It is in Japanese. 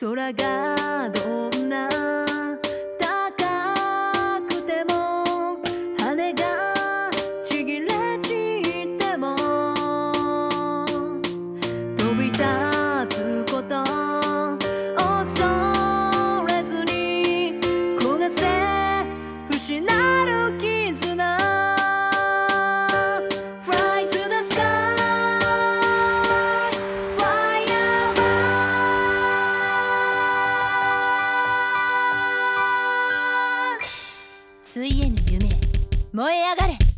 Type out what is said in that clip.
空がどんなついえぬ夢燃え上がれ。